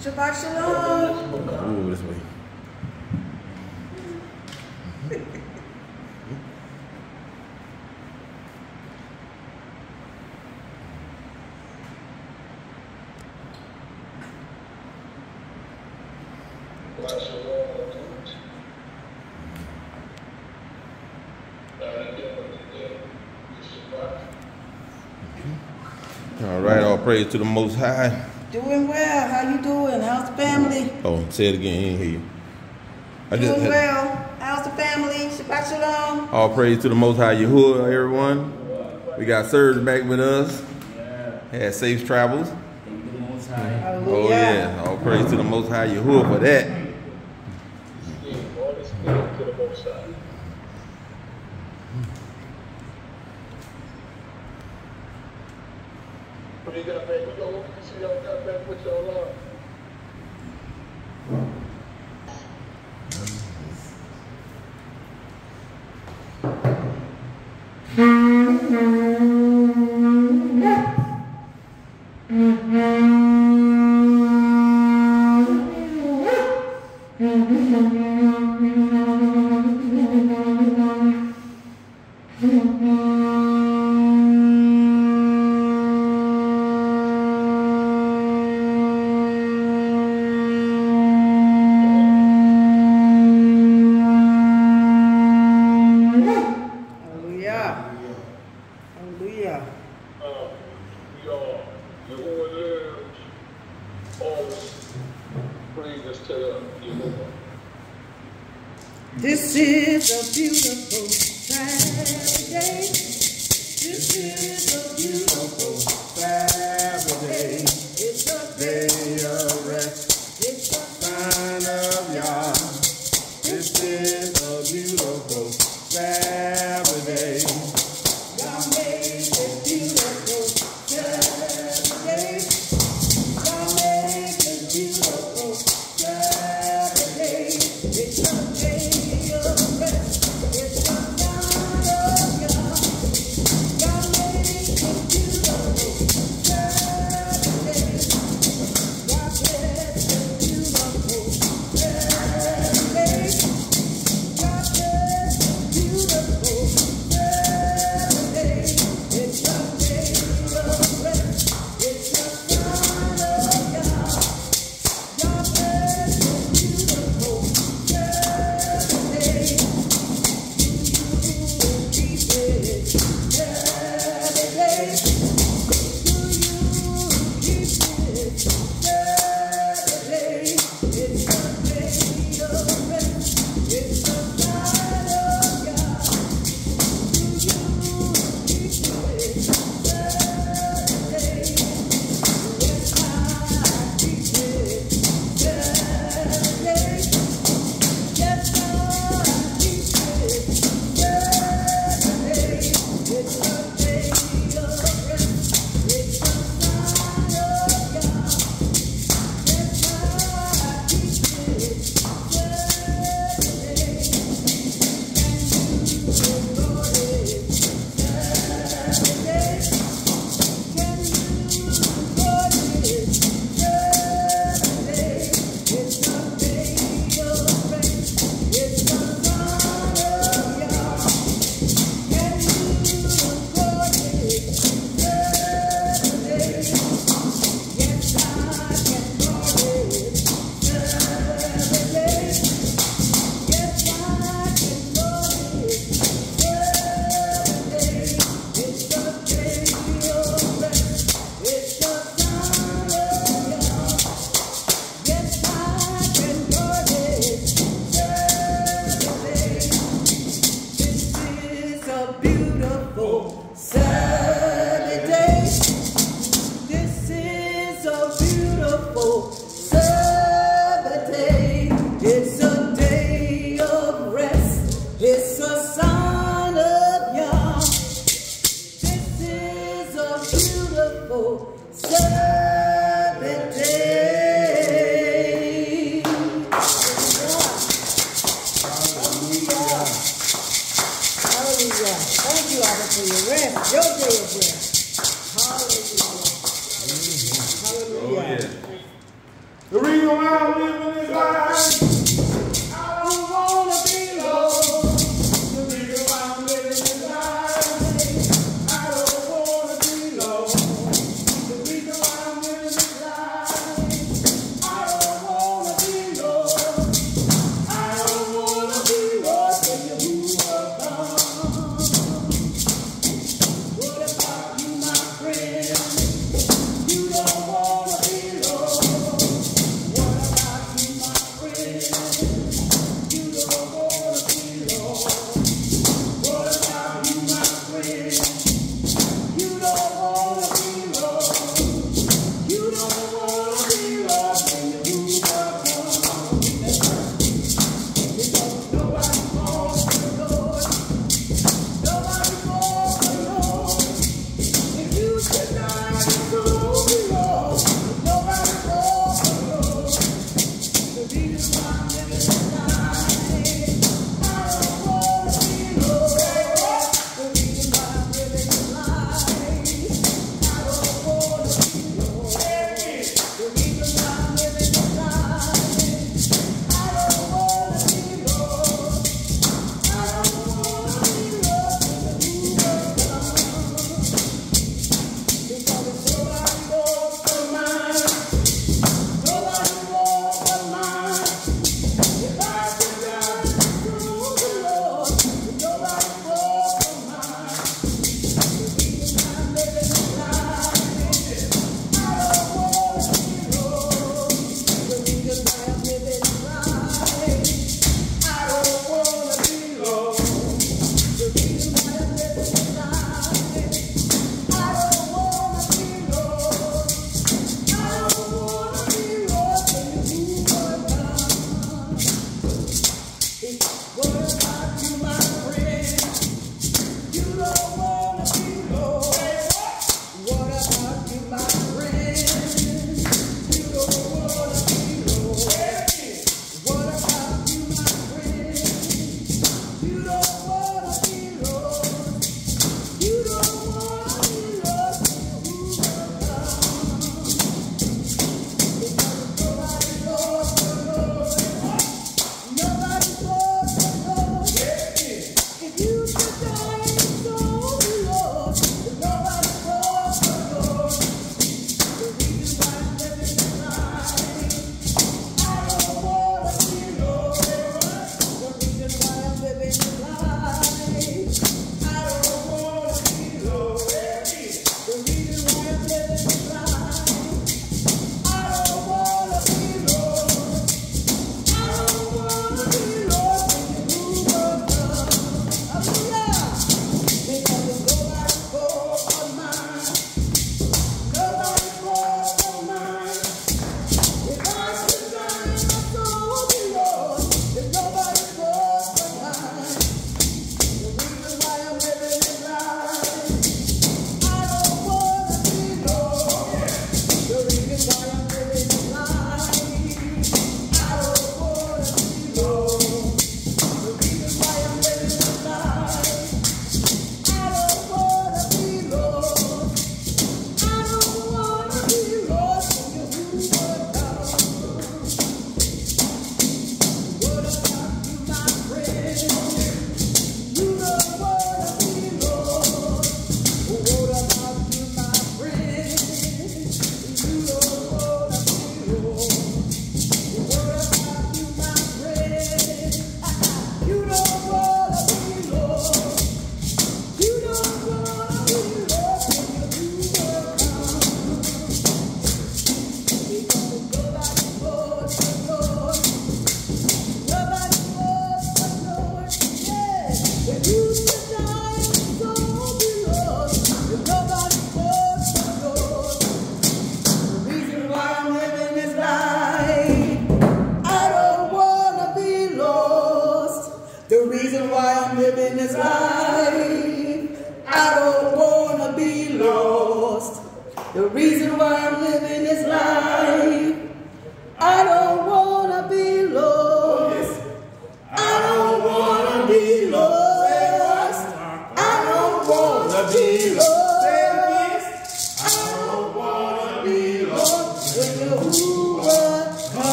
Shabbat shalom. Ooh, this way. Praise to the Most High. Doing well. How you doing? How's the family? Oh, say it again. You didn't hear you. I doing had... well. How's the family? Shabbat shalom. All praise to the Most High Yahuwah, everyone. We got Serge back with us. Yeah. Had safe travels. Oh yeah. All praise to the Most High Yahuwah for that.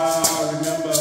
I remember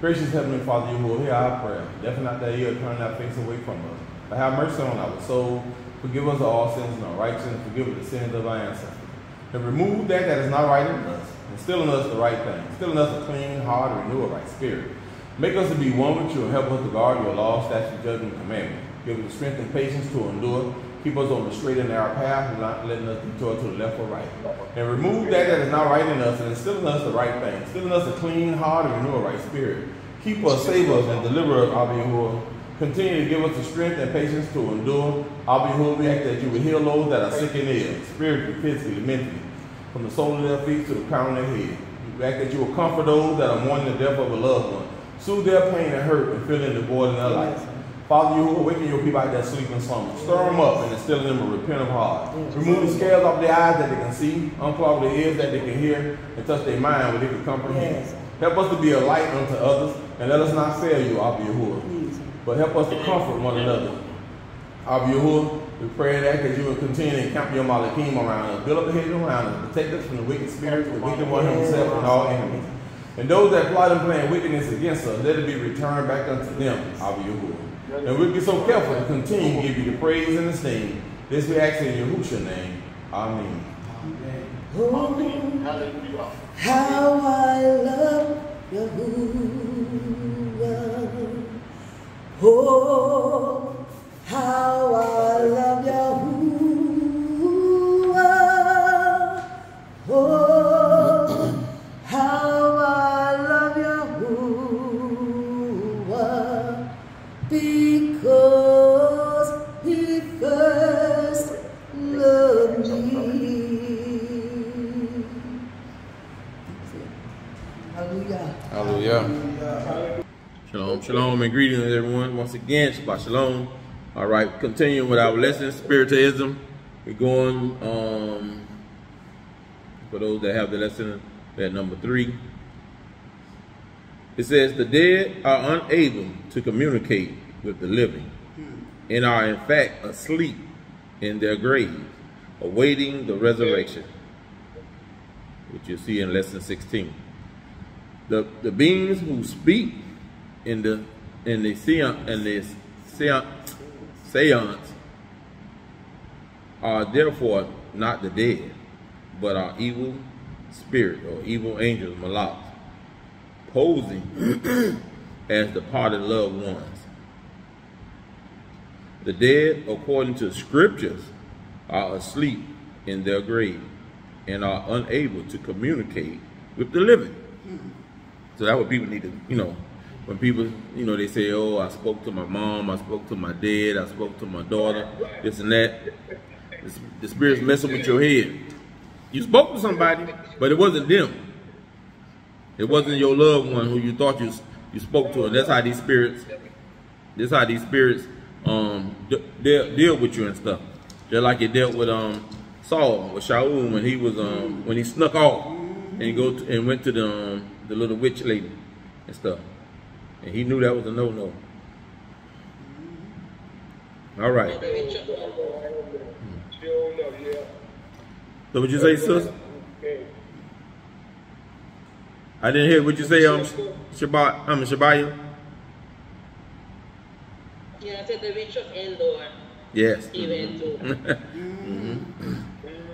Gracious Heavenly Father Yahuwah, hear our prayer. Definitely that you turn our face away from us. But have mercy on our soul. Forgive us all sins and unrighteousness. Forgive us the sins of our ancestors. And remove that that is not right in us. Instill in us the right thing. Still in us a clean heart and renew a right spirit. Make us to be one with you and help us to guard your law, statute, judgment, and commandment. Give us the strength and patience to endure. Keep us on the straight and narrow path and not letting us detour to the left or right. And remove that that is not right in us and instill in us the right thing. Instill in us a clean heart and renew a right spirit. Keep us, save us, and deliver us, Abba Yahuwah. Continue to give us the strength and patience to endure. Abba Yahuwah, we ask that you would heal those that are sick and ill, spiritually, physically, mentally, from the sole of their feet to the crown of their head. We ask that you will comfort those that are mourning the death of a loved one. Soothe their pain and hurt and fill in the void in their life. Father, you awaken your people out that sleep and slumber. Stir them up and instill in them a repentant heart. Remove the scales off their eyes that they can see, unclog their ears that they can hear, and touch their mind where they can comprehend. Help us to be a light unto others, and let us not fail you, Abba Yahuwah. But help us to comfort one another. Abba Yahuwah, we pray that because you will continue to encamp your malakim around us, build up the hedge around us, protect us from the wicked spirits, the wicked one himself, and all enemies. And those that plot and plan wickedness against us, let it be returned back unto them, Abba Yahuwah. And we'll be so careful to continue to give you the praise and esteem. This we ask in Yahushua's name. Amen. Oh, Hallelujah. how I love Yahuwah. Oh, how I love Yahuwah. Shalom, and greetings, everyone. Once again, Shabbat Shalom. All right, continuing with our lesson, Spiritualism. We're going, um, for those that have the lesson, at number three. It says, The dead are unable to communicate with the living and are, in fact, asleep in their graves, awaiting the resurrection, which you see in lesson 16 the the beings who speak in the in the seance the seance, are therefore not the dead, but are evil spirit or evil angels, malaks, posing as the departed loved ones. The dead, according to scriptures, are asleep in their grave and are unable to communicate with the living. So that what people need to, you know, when people, you know, they say, oh, I spoke to my mom, I spoke to my dad, I spoke to my daughter, this and that. The spirit's messing with your head. You spoke to somebody, but it wasn't them. It wasn't your loved one who you thought you you spoke to. And that's how these spirits, that's how these spirits um de- deal, deal with you and stuff. Just like it dealt with um Saul with Shaul when he was um when he snuck off and go to, and went to the um, the little witch lady and stuff. And he knew that was a no no. All right. Yeah. So what you say, sis? I didn't hear what you say, um, Shabbat, um, Shabaya. Yeah, I said the rich of Endor, Yes. he went to.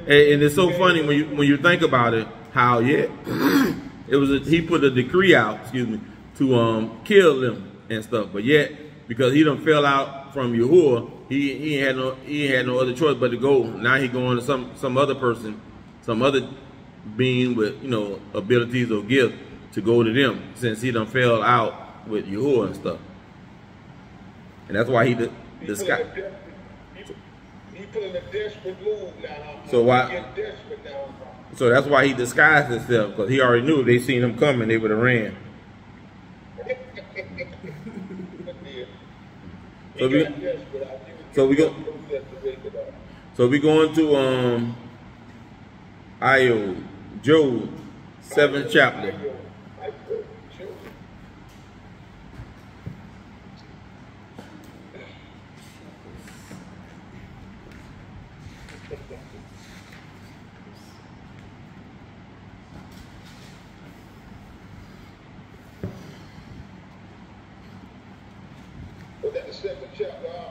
And, and it's so funny when you when you think about it, how yeah, it was a, he put a decree out, excuse me, to um kill them and stuff. But yet, because he done fell out from Yahuwah, he he had no he had no other choice but to go. Now he going to some some other person, some other being with you know abilities or gift to go to them since he done fell out with Yahuwah and stuff. And that's why he the, He the sky. a he- put in a desperate move now. So why- He getting desperate now. So that's why he disguised himself because he already knew if they seen him coming, they would have ran. So we- so we go-. So we going to um Iyov Job seventh chapter. I- sure. Was that the second chapter? uh,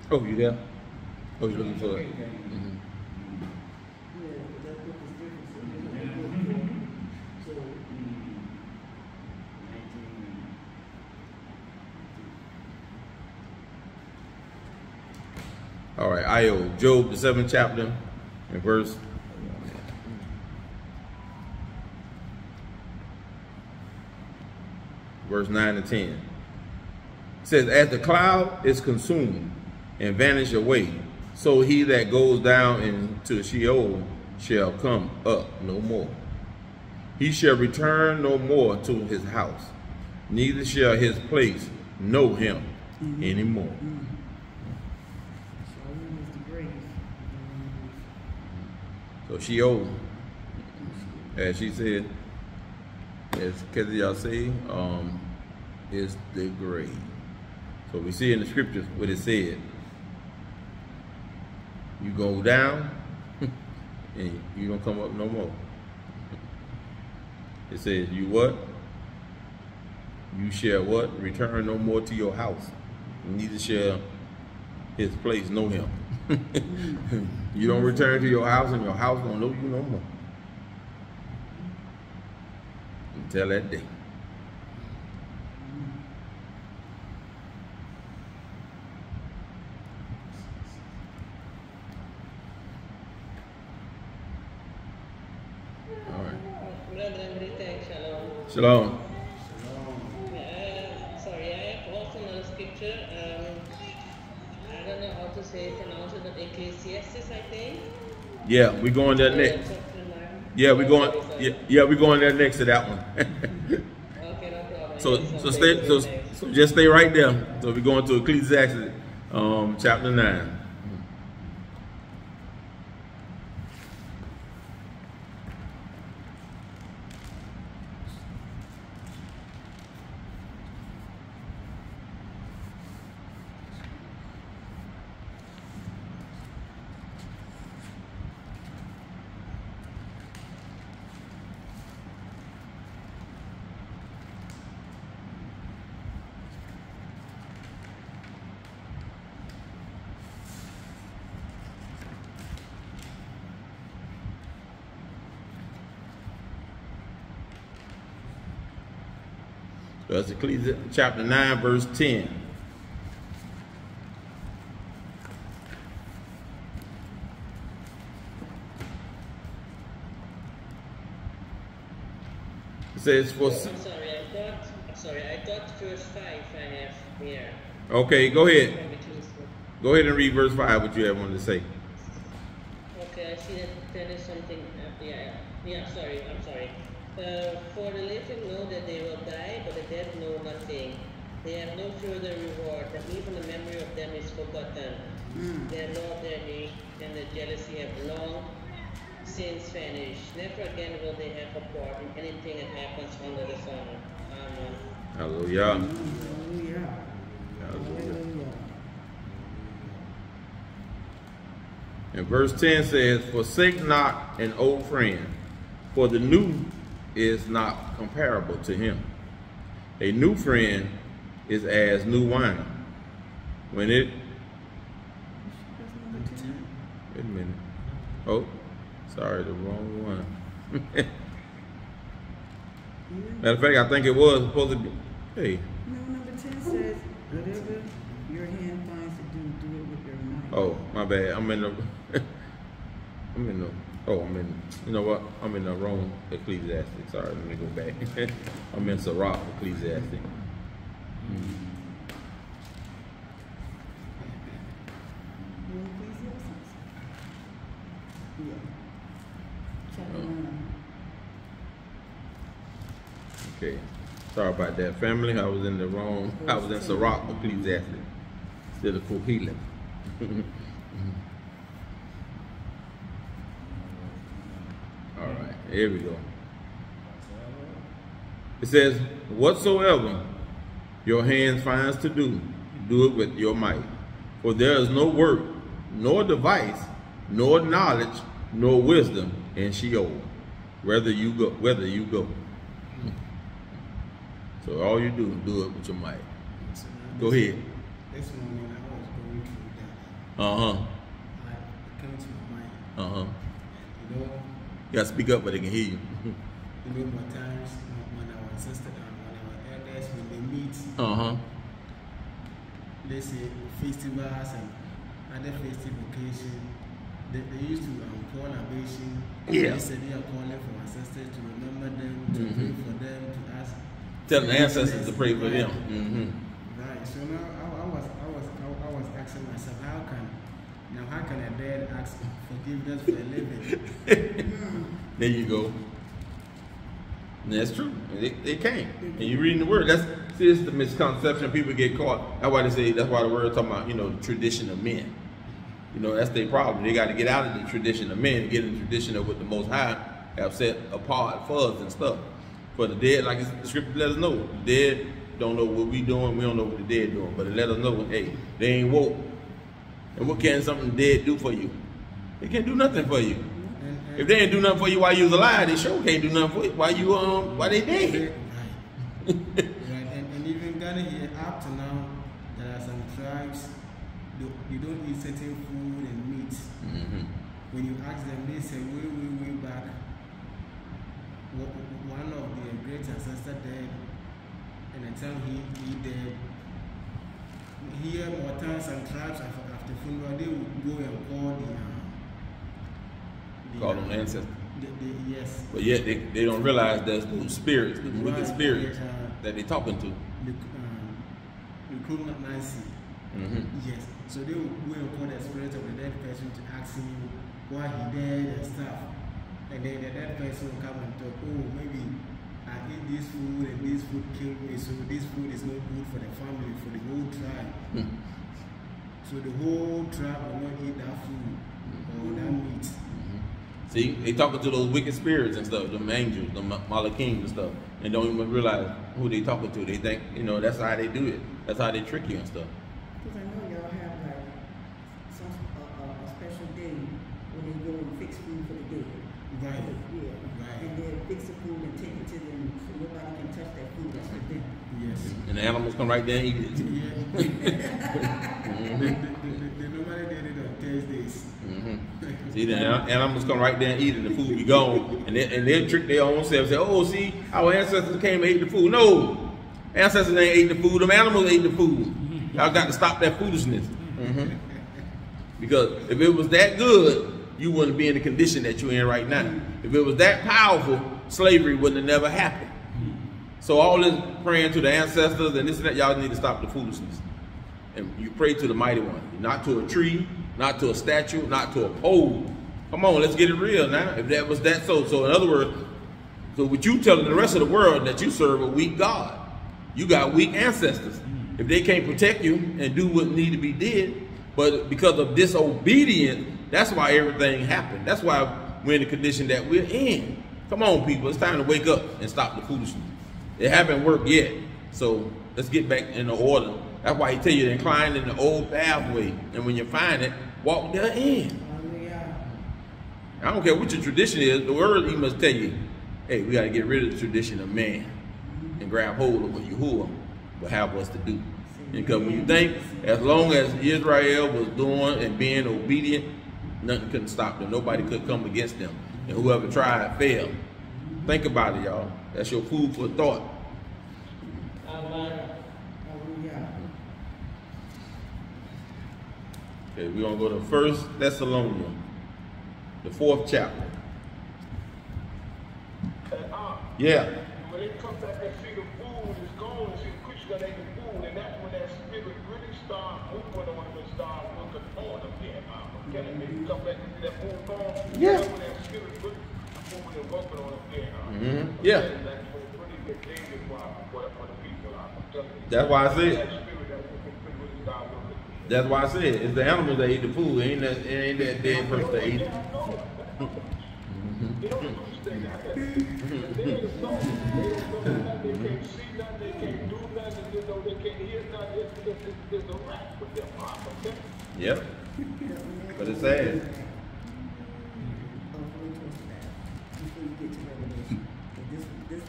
Oh, you there? Oh, you looking for it? Mhm. All right, Iyov, Job, the seventh chapter, and verse. Verse 9 to 10. It says, As the cloud is consumed and vanish away, so he that goes down into Sheol shall come up no more. He shall return no more to his house, neither shall his place know him anymore. Shaul is the grave. So Sheol. As she said, as Kathy y'all say, um, is the grave. So we see in the scriptures what it said. You go down and you don't come up no more. It says you what? You shall what? Return no more to your house. Neither shall his place know him. you don't return to your house and your house don't know you no more. Until that day. All right. Brethren, greetings, shalom. Shalom. Uh, sorry, I have also another scripture. Um, I don't know how to say it, pronounce it, but Ecclesiastes, I think. Yeah, we going there next. Yeah, we're going. Yeah, yeah, we going there next to that one. Okay, no problem. so, Yes, so stay. So, so just stay right there. So we going to Ecclesiastes, um, chapter nine. So that's Ecclesiastes chapter nine, verse ten. It says for. I'm sorry, I thought, sorry, I thought verse 5 I have here. Okay, go ahead. Let me choose one. Go ahead and read verse five. What you have wanted to say? Okay, I see that there is something, uh, yeah, yeah, yeah, sorry, I'm sorry. Uh, for the living know that they will die, but the dead know nothing. They have no further reward, and even the memory of them is forgotten. Their love, their hate, and their jealousy have long since vanished. Never again will they have a part in anything that happens under the sun. Amen. Hallelujah. Hallelujah. Hallelujah. Hallelujah. And verse 10 says, Forsake not an old friend, for the new is not comparable to him. A new friend is as new wine. When it, wait a minute. Oh, sorry, the wrong one. Matter of fact, I think it was supposed to be, hey, No, number 10 says, whatever your hand finds to do, do it with your mind. Oh, my bad. I'm in the. I'm in the. Oh, I'm in. You know what? I'm in the wrong Ecclesiastic. Sorry, let me go back. I'm in Sirach Ecclesiastic. Yeah. Okay. Sorry about that, family. I was in the wrong. I was in Sirach Ecclesiastic instead of Kohelet. All right, here we go. It says, Whatsoever your hands finds to do, do it with your might. For there is no work, nor device, nor knowledge, nor wisdom in Sheol, whether you go, whether you go. So all you do, do it with your might. Go ahead. This morning I was going through that. Huh. I, it came to my mind. Huh. You gotta speak up, but they can hear you. more times when our sister when our elders when they meet, Uh huh. let's say festivals and other festive occasions, they, they used to um, call libation. Yeah. They said they are calling for ancestors to remember them, to Mhm. pray for them, to ask. Tell the ancestors to pray for them. Mm-hmm. Right. So now I, I was I was I, I was asking myself, how can now how can a dead ask forgiveness for a living? There you go. That's true. They, they can't. And you reading the word. That's see, it's the misconception. People get caught. That's why they say. That's why the word talking about you know the tradition of men. You know, that's their problem. They got to get out of the tradition of men, get in the tradition of what the Most High have set apart for us and stuff. For the dead, like the scripture let us know, the dead don't know what we doing, we don't know what the dead doing, but it let us know, hey, they ain't woke. And what can something dead do for you? It can't do nothing for you. If they ain't do nothing for you while you was alive, they sure can't do nothing for you while you um while they dead. Right. right. And, and even Ghana here, up to now, there are some tribes, they, they don't eat certain food and meat. Mhm. When you ask them, they say, way, way, way back, one of their great ancestors died, and the time he, he died, here, more times and tribes funeral, they would go and call the, the Call them ancestors. The, the, yes. But yet they, they don't realize there's those spirits, the wicked spirits uh, that they're talking to. The, um, the necromancy. Mhm. Yes. So they will go and call the spirit of the dead person to ask him why he died and stuff. And then the dead person will come and talk, oh, maybe I ate this food and this food killed me, so this food is not good for the family, for the whole tribe. Hmm. So the whole tribe will not eat that food or mm-hmm. that meat. Mm-hmm. See, they talking to those wicked spirits and stuff, them angels, the Malakim and stuff, and don't even realize who they talking to. They think, you know, that's how they do it. That's how they trick you and stuff. Because I know y'all have like some, a, a, a special day when they go and fix food for the dead. Right. Yeah. Right. And they'll fix the food and take it to them so nobody can touch that food. That's for them. Yes. And the animals come right there and eat it. Yeah. they, they, they, they normally did it on Thursdays. Mhm. See, the an- animals come right there and eat it, and the food be gone, and they and they trick their own self. Say, "Oh, see, our ancestors came and ate the food." No, ancestors ain't ate the food. Them animals ate the food. Y'all got to stop that foolishness. Mhm. Because if it was that good, you wouldn't be in the condition that you're in right now. If it was that powerful, slavery wouldn't have never happened. So all this praying to the ancestors and this and that, y'all need to stop the foolishness. And you pray to the mighty one, not to a tree, not to a statue, not to a pole. Come on, let's get it real now. If that was that so, so in other words, so what you telling the rest of the world that you serve a weak God. You got weak ancestors. If they can't protect you and do what need to be did, but because of disobedience, that's why everything happened. That's why we're in the condition that we're in. Come on, people, it's time to wake up and stop the foolishness. It haven't worked yet, so let's get back in the order. That's why he tell you to incline in the old pathway, and when you find it, walk therein. I don't care what your tradition is. The word he must tell you, hey, we got to get rid of the tradition of man and grab hold of what Yahuwah will have us to do. Because when you think, as long as Israel was doing and being obedient, nothing couldn't stop them. Nobody could come against them. And whoever tried failed. Think about it, y'all. That's your food for thought. Amen. Hallelujah. Okay, we're gonna go to First Thessalonians, the fourth chapter. And, uh, Yeah. when they come back and see the food is gone, see the creature that ate the food, and that's when that spirit really start moving on them and start looking on them. Yeah, okay, when you come back and see that food gone, Yeah. that's when that spirit really moving and working on them. Yeah, uh, Mhm. Yeah. That's when it's really That's why I said it's the animals that eat the food. It ain't that, it ain't that dead person that eat it. They don't understand that. They don't know. They don't know nothing. They can't see nothing. They can't do nothing. You know, they can't hear nothing. It's, it's, it's, it's a rap with them. Okay? Yep. But it's sad. Oh, wait till it's back, before you get to Revelation. But This, this,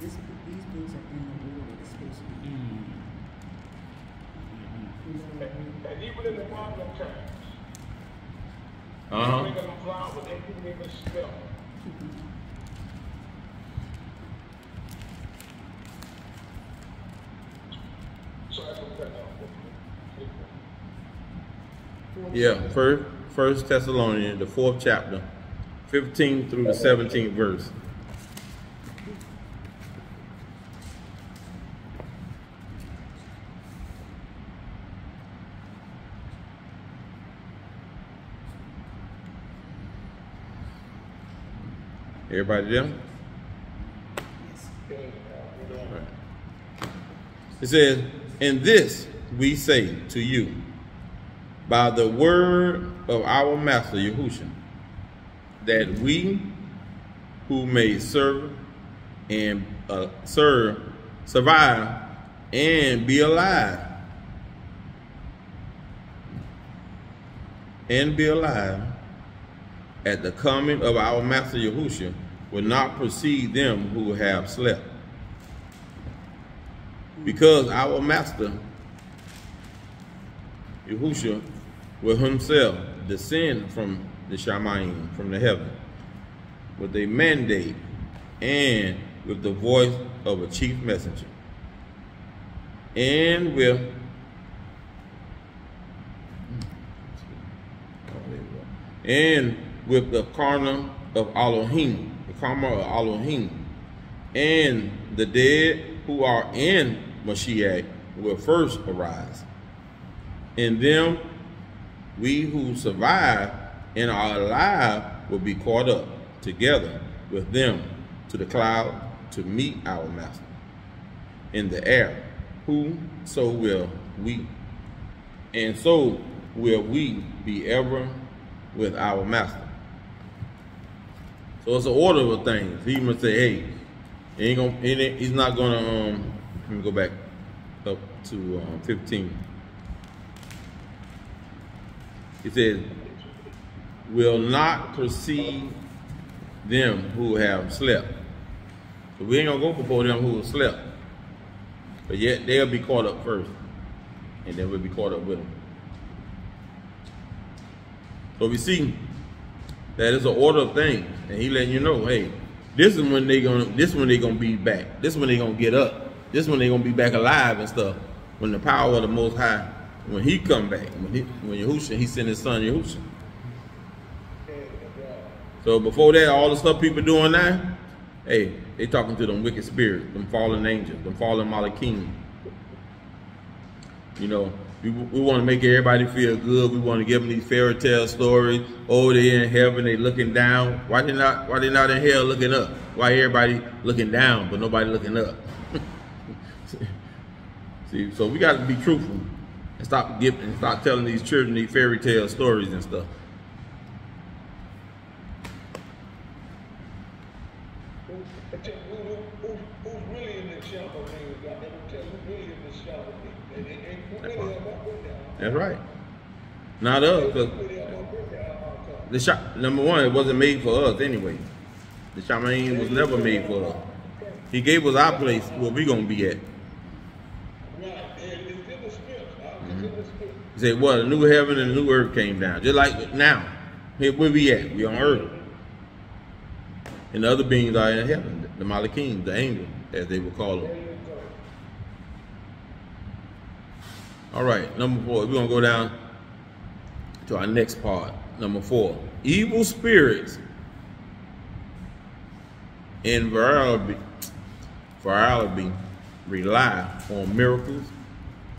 this, these books are in the order it's supposed to be. You know, And even in the modern times, Uh huh. making them flowers, they couldn't even smell. So that's Uh-huh. what that Yeah. First, First Thessalonians, the fourth chapter, fifteen through the seventeenth verse. Everybody there? It says, "In this we say to you, by the word of our master Yahushua, that we who may serve and uh, serve, survive, and be alive, and be alive at the coming of our master Yahushua will not precede them who have slept. Because our master Yahushua will himself descend from the Shamayim, from the heaven, with a mandate and with the voice of a chief messenger, and with and with the karna of Elohim, the karma of Elohim, and the dead who are in Mashiach will first arise. In them, we who survive and are alive will be caught up together with them to the cloud to meet our master in the air, who so will we, and so will we be ever with our master. So it's an order of things. He must say, hey, he ain't gonna, ain't- he's not gonna, um, let me go back up to um, 15. He says, will not precede them who have slept. So we ain't gonna go before them who have slept. But yet they'll be caught up first. And then we'll be caught up with them. So we see that it's an order of things. And he letting you know, hey, this is when they gonna this is when they gonna be back. This is when they gonna get up. This is when they gonna be back alive and stuff. When the power of the most high, when he come back, when he when Yahushua, he send his son Yahushua. So before that, all the stuff people doing now, hey, they talking to them wicked spirits, them fallen angels, them fallen malakim. You know, we, we want to make everybody feel good. We want to give them these fairy tale stories. Oh, they're in heaven, they looking down. Why they not? Why they not in hell looking up? Why everybody looking down but nobody looking up? See, so we got to be truthful and stop giving, and stop telling these children these fairy tale stories and stuff. I tell you, who, who, who, who's really in this Shamayim? God, let me tell you, who really in this Shamayim? And, and, and who really have my birthday? That's right. Not us. The shot number one, it wasn't made for us anyway. The Shamayim was never made for us. He gave us our place where we gonna be at. He said, "What? A new heaven and a new earth came down, just like now. Here, where we at? We on earth, and the other beings are in heaven. The Malakim, the angels, as they would call them. All right, number four. We're gonna go down to our next part. Number four: evil spirits invariably, invariably rely on miracles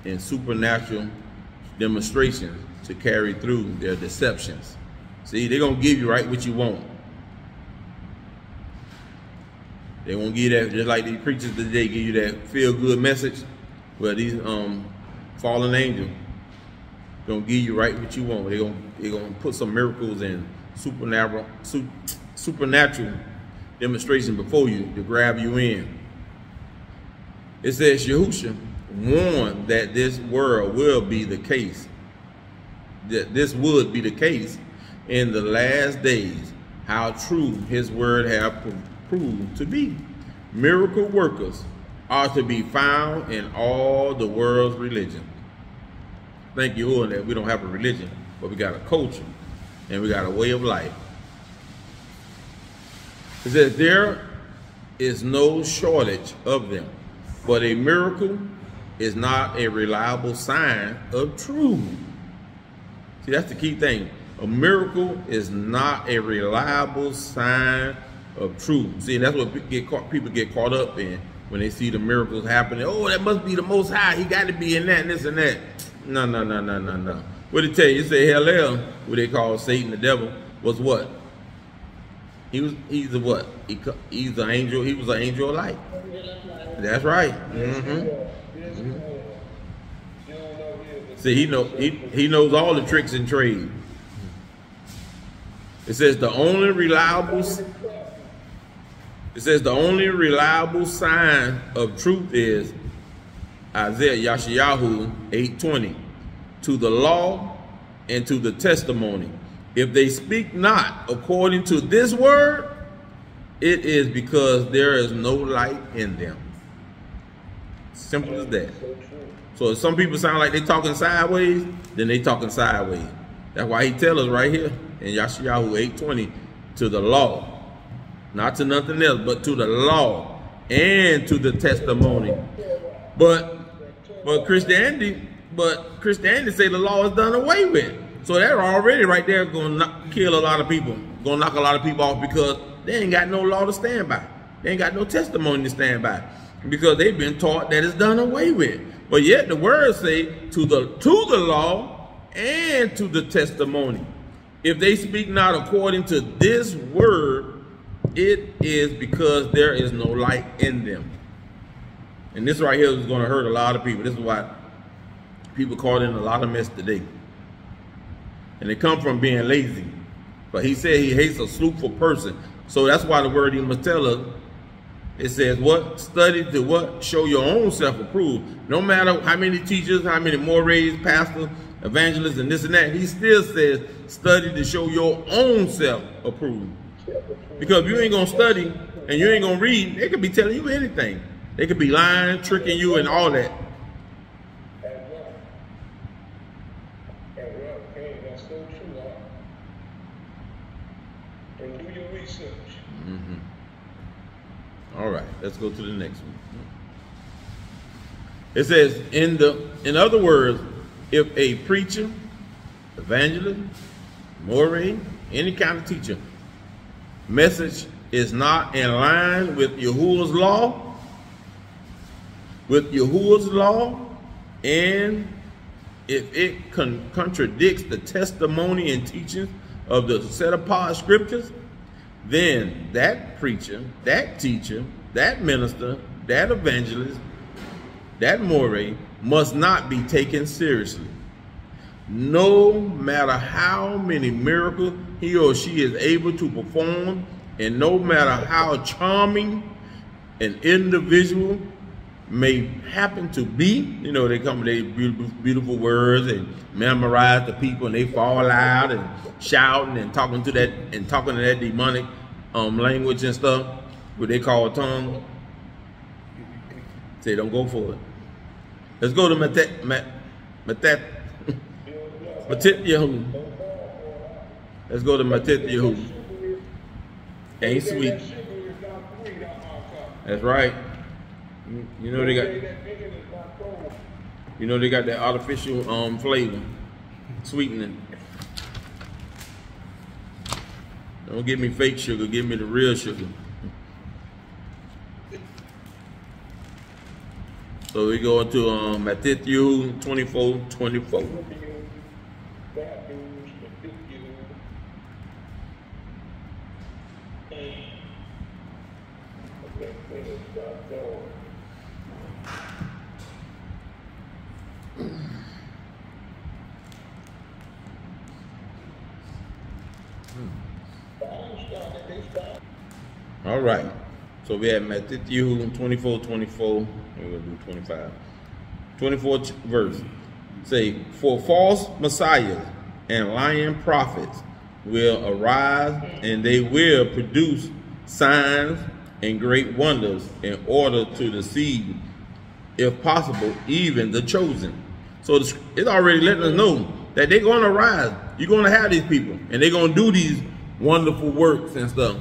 and supernatural demonstrations to carry through their deceptions. See, they're gonna give you right what you want. They won't give you that just like these preachers today give you that feel good message. Well, these um fallen angel. gonna give you right what you want. They're gonna they're gonna put some miracles and supernatural su- supernatural demonstration before you to grab you in. It says Yahusha warned that this world will be the case, that this would be the case in the last days, how true his word have proved to be. Miracle workers are to be found in all the world's religion. Thank you, Lord, that we don't have a religion, but we got a culture and we got a way of life. It says there is no shortage of them, but a miracle is not a reliable sign of truth. See, that's the key thing. A miracle is not a reliable sign of truth. See, that's what get caught, people get caught up in when they see the miracles happening. Oh, that must be the Most High. He got to be in that and this and that. No, no, no, no, no, no. What did it tell you? It say Hellel, what they call Satan, the devil, was what? He was. He's a what? He, he's an angel. He was an angel of light. That's right. hmm. You don't know he See, he know he, he knows all the tricks in trade. It says the only reliable it says the only reliable sign of truth is Isaiah Yashayahu 8:20 to the law and to the testimony. If they speak not according to this word, it is because there is no light in them. Simple as that. So if some people sound like they talking sideways, then they talking sideways. That's why he tell us right here in Yashayahu 8:20 to the law, not to nothing else, but to the law and to the testimony. But but Christianity, but Christianity say the law is done away with. So they're already right there going to kill a lot of people, going to knock a lot of people off because they ain't got no law to stand by. They ain't got no testimony to stand by because they've been taught that it's done away with. But yet the words say to the to the law and to the testimony. If they speak not according to this word, it is because there is no light in them. And this right here is going to hurt a lot of people. This is why people caught in a lot of mess today. And they come from being lazy. But he said he hates a slothful person. So that's why the word he must tell us it says what? Study to what? Show your own self approved. No matter how many teachers, how many mores, pastors, evangelists, and this and that, he still says study to show your own self approved. Because you ain't gonna study and you ain't gonna read, they could be telling you anything. They could be lying, tricking you, and all that. Research. All right, let's go to the next one. It says, in the in other words, if a preacher, evangelist, moreh, any kind of teacher, message is not in line with Yahuwah's law, with Yahuwah's law, and if it con- contradicts the testimony and teachings of the set apart scriptures, then that preacher, that teacher, that minister, that evangelist, that moreh must not be taken seriously. No matter how many miracles he or she is able to perform, and no matter how charming an individual may happen to be, you know, they come with their beautiful, beautiful words and memorize the people and they fall out and shouting and talking to that and talking to that demonic um, language and stuff, what they call a tongue. Say, don't go for it. Let's go to Matet, Mat, Matet, Matet Yehu. Let's go to Matet Yehu. Ain't sweet. That's right. You- know they got. You know they got that artificial um flavor, sweetening. Don't give me fake sugar, give me the real sugar. So we go into um Matthew 24, 24. All right. So we have Matthew 24, 24. We're going to do 25. 24 verse. Say, For false messiahs and lying prophets will arise, and they will produce signs and great wonders in order to deceive, if possible, even the chosen. So it's already letting us know that they're going to rise. You're going to have these people, and they're going to do these wonderful works and stuff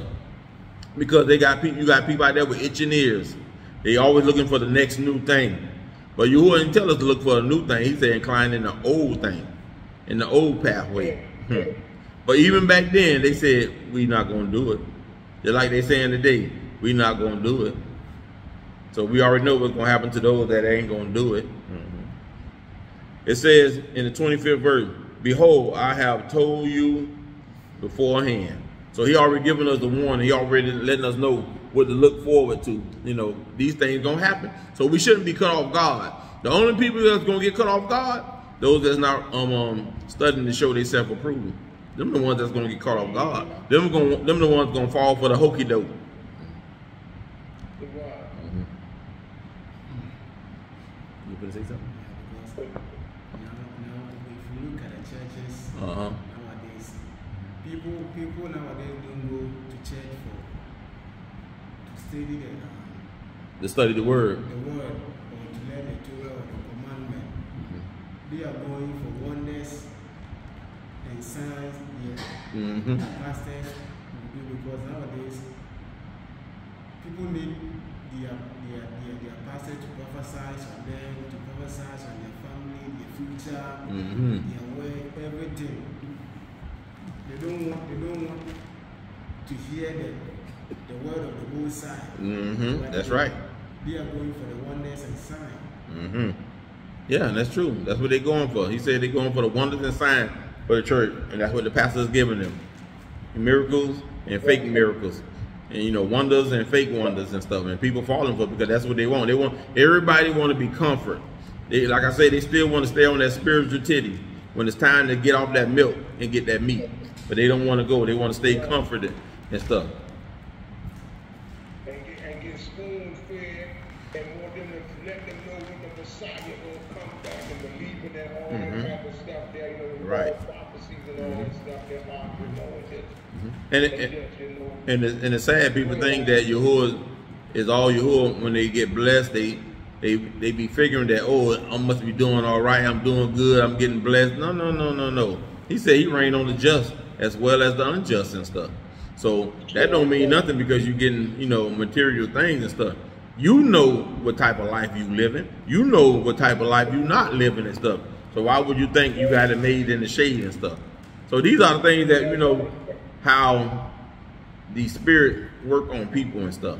because they got people. You got people out there with itching ears. They always looking for the next new thing. But you wouldn't tell us to look for a new thing. He said incline in the old thing, in the old pathway. Hmm. but even back then, they said we not gonna do it. Just like they saying today, we not gonna do it. So we already know what's gonna happen to those that ain't gonna do it. Mhm. It says in the 25th verse, Behold, I have told you beforehand. So he already given us the warning. He already letting us know what to look forward to. You know, these things gonna happen. So we shouldn't be cut off guard. The only people that's gonna get cut off guard those that's not um, um studying to show they self approval. Them the ones that's gonna get caught off guard. Them gonna them the ones gonna fall for the hokey doke. The word. You gonna say something? Because now, now, if you look at the churches Uh huh. nowadays, people people nowadays don't go to church for to study the um, To study the word. the word or to learn the Torah or the commandment. They are going for wonders and signs. Yeah, Mm-hmm. pastors will do because nowadays people need their their their, their pastor to prophesy on them, to prophesy on their family, their future, Mm-hmm. their work, everything. They don't want they don't want to hear the the word of the Most High. Mm-hmm. That's they- right. They are going for the wonders and signs. Mm-hmm. Yeah, that's true. That's what they're going for. He said they're going for the wonders and signs for the church, and that's what the pastor is giving them. Miracles and fake miracles. And you know, wonders and fake wonders and stuff. And people falling for it because that's what they want. They want everybody want to be comfort. They like I say, they still want to stay on that spiritual titty when it's time to get off that milk and get that meat. But they don't want to go. They want to stay comforted and stuff. and get, and get spoon fed and want them to let them know when the Messiah will come back and believe in that all Mhm. that type of stuff there, you know, Right. prophecies and all that stuff that are, you know, just, And it, just, you know, And the, and the sad people think that Yahuwah is all Yahuwah when they get blessed. They they they be figuring that oh I must be doing all right. I'm doing good. I'm getting blessed. No no no no no. He said he reigned on the just as well as the unjust and stuff. So that don't mean nothing because you're getting you know material things and stuff. You know what type of life you living. You know what type of life you not living and stuff. So why would you think you got it made in the shade and stuff? So these are the things that you know how the spirit work on people and stuff.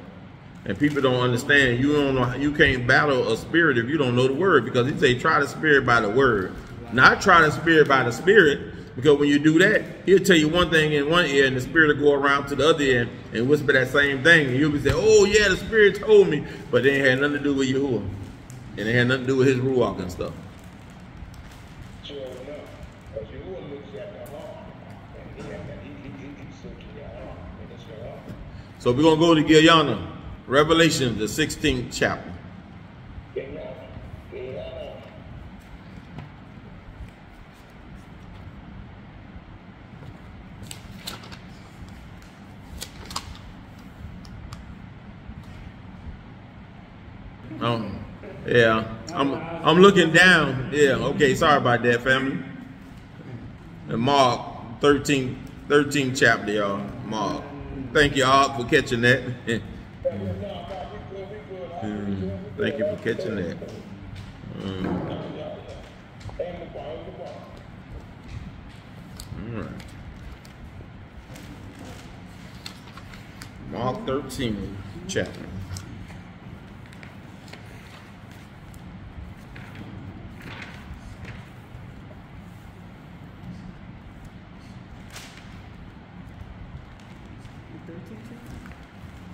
And people don't understand. You don't know. You can't battle a spirit if you don't know the word because he say try the spirit by the word, not try the spirit by the spirit. Because when you do that, he'll tell you one thing in one ear, and the spirit will go around to the other end and whisper that same thing, and you'll be saying, "Oh yeah, the spirit told me," but it had nothing to do with Yahuwah, and it had nothing to do with his ruach and stuff. So we're gonna go to Guyana, Revelation, the 16th chapter. Yeah, yeah. Um, yeah, I'm I'm looking down. Yeah, okay, sorry about that, family. And Mark 13, 13 chapter, y'all. Mark. Thank you all for catching that. Thank you for catching that. Mm, all right. Mark 13 chapter.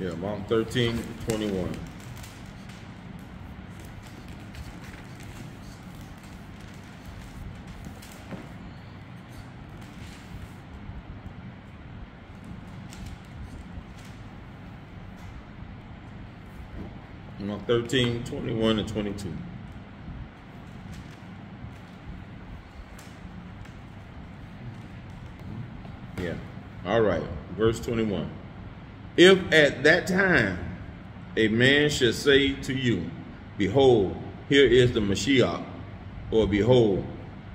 Yeah, Mark 13, 21. Mark 13, 21 and 22. Yeah. All right. Verse 21. If at that time a man should say to you, Behold, here is the Mashiach, or Behold,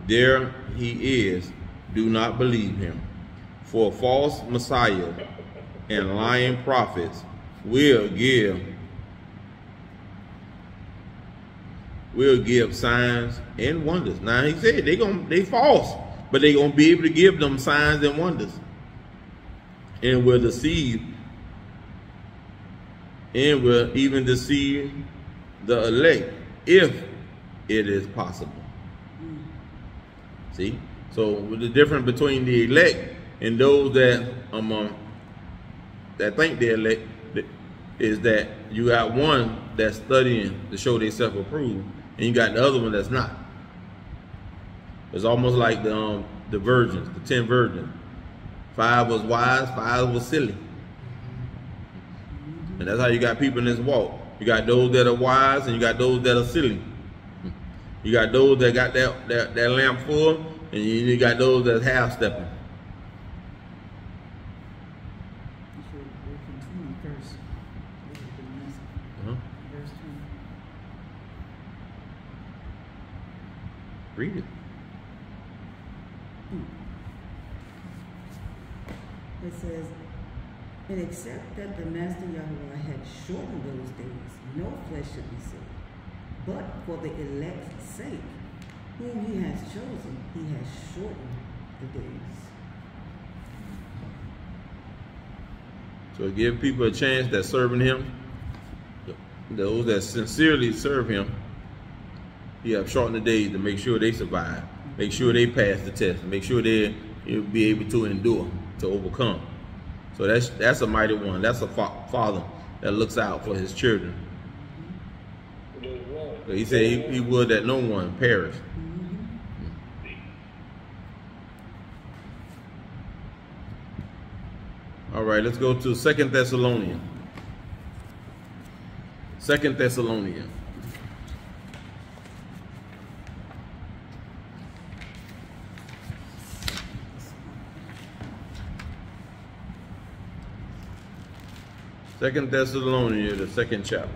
there he is, do not believe him. For false Messiah and lying prophets will give will give signs and wonders. Now he said they going they false, but they gonna be able to give them signs and wonders, and will deceive, and will even deceive the elect if it is possible. See, so the difference between the elect and those that um that think they're elect is that you got one that's studying to show themselves approved, and you got the other one that's not. It's almost like the um, the virgins, the ten virgins. Five was wise, five was silly. And that's how you got people in this walk. You got those that are wise and you got those that are silly. You got those that got that, that, that lamp full and you, got those that's half stepping. You should go continue first. Look at the next Uh-huh. Read it. It says, and except that the Master Yahweh had shortened those days, no flesh should be saved. But for the elect's sake, whom he has chosen, he has shortened the days. So give people a chance that serving him, those that sincerely serve him, he have shortened the days to make sure they survive, make sure they pass the test, make sure they be able to endure, to overcome. So that's that's a mighty one. That's a fa- father that looks out for his children. He said he, he would that no one perish. All right, let's go to Second Thessalonian. Second Thessalonian. Second Thessalonian, the second chapter.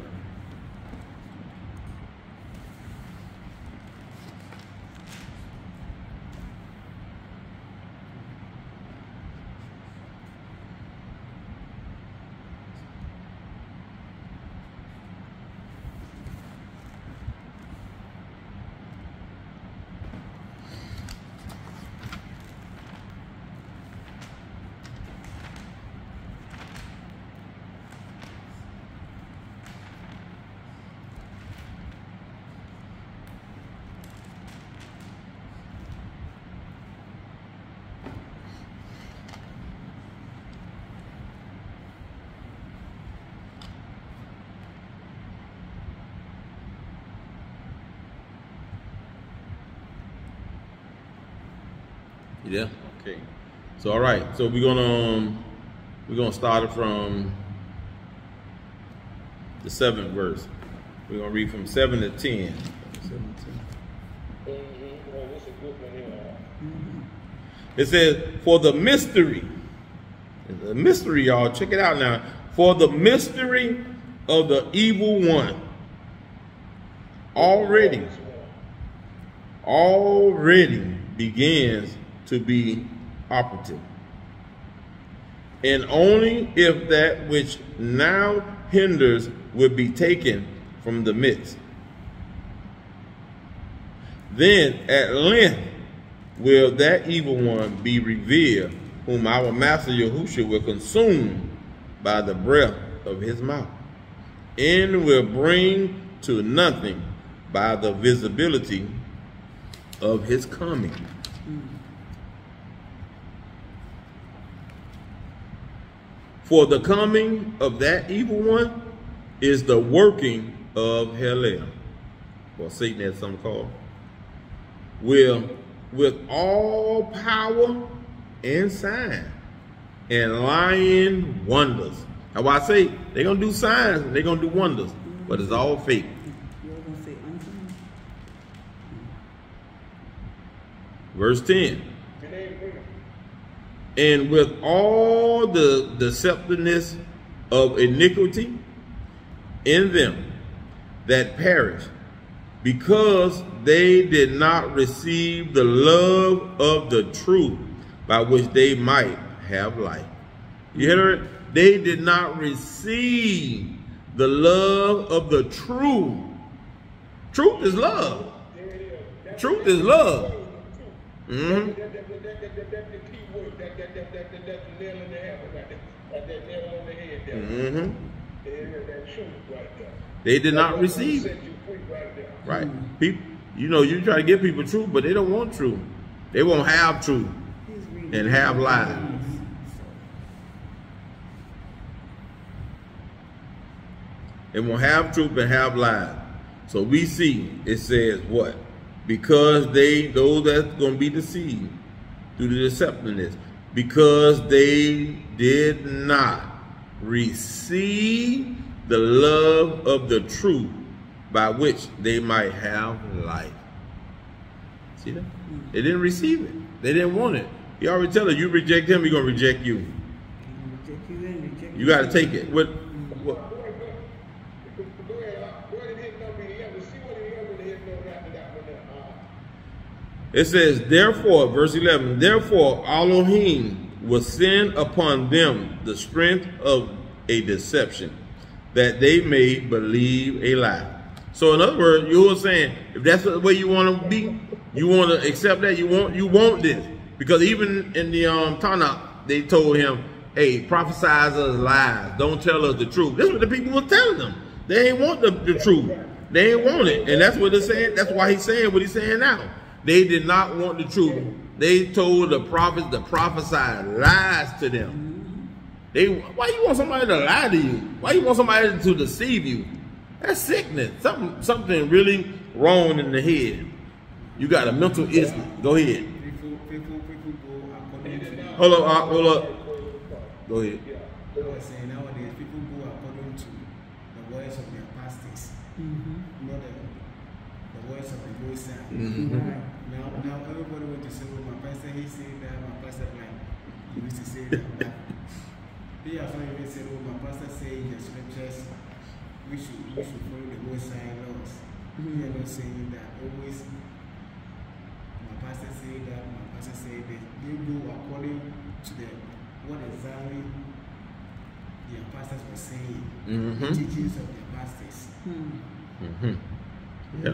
Yeah. Okay. So all right. So we're gonna um, we're gonna start it from the seventh verse. We're gonna read from seven to ten. Seven to 10. Mm-hmm. Oh, this is a good one here. It says, "For the mystery, the mystery, y'all, check it out now. For the mystery of the evil one already, already begins to be operative, and only if that which now hinders would be taken from the midst." Then at length will that evil one be revealed, whom our master Yahushua will consume by the breath of his mouth, and will bring to nothing by the visibility of his coming. Mm. For the coming of that evil one is the working of Helel, or Satan has some call, will with all power and sign and lying wonders. Why I say they're gonna do signs they're gonna do wonders, but it's all fake. Verse 10. And with all the deceptiveness of iniquity in them that perish, because they did not receive the love of the truth by which they might have life. You hear it? They did not receive the love of the truth. Truth is love. Truth is love. That, Mhm. that, that, that, that, that, that, that's the key word. That, that, that, that, that, nail in the right there. That nail on the head there. hmm There is that truth right there. They did not receive it. you right there. Right. People, you know, you try to give people truth, but they don't want truth. They won't have truth. And have lies. They won't have truth and have lies. So we see it says what? because they those that's going to be deceived through the deceptiveness because they did not receive the love of the truth by which they might have life. See that? They didn't receive it. They didn't want it. He already tell her, you reject him, he's gonna reject you. Reject you reject You gotta take it. What Go ahead, go ahead. uh, Go ahead and hit number the other. See what the other hit number after that one there. Uh, It says, therefore, verse 11, therefore Elohim will send upon them the strength of a deception, that they may believe a lie. So in other words, you were saying, if that's the way you want to be, you want to accept that, you want you want this. Because even in the um Tanakh, they told him, hey, prophesize us lies. Don't tell us the truth. That's what the people were telling them. They ain't want the, the truth. They ain't want it. And that's what they're saying. That's why he's saying what he's saying now. They did not want the truth. They told the prophets to prophesy lies to them. They why you want somebody to lie to you? Why you want somebody to deceive you? That's sickness. Something something really wrong in the head. You got a mental illness. Go ahead. People, people, people go. Hold up, uh, hold up. Go ahead. I was saying nowadays people go according to the voice of their pastors, not the, the voice of the Most High. Mhm. Now, now everybody want to say, "Oh, my pastor he said that, my pastor like he used to say that." But they have not even said, "Oh, my pastor say in the scriptures we should we should follow the Most High laws." They are not saying that always. My pastor say that, my pastor say that. They go according to the what exactly their pastors were saying, the Mhm. teachings of their pastors. Mhm. Yeah.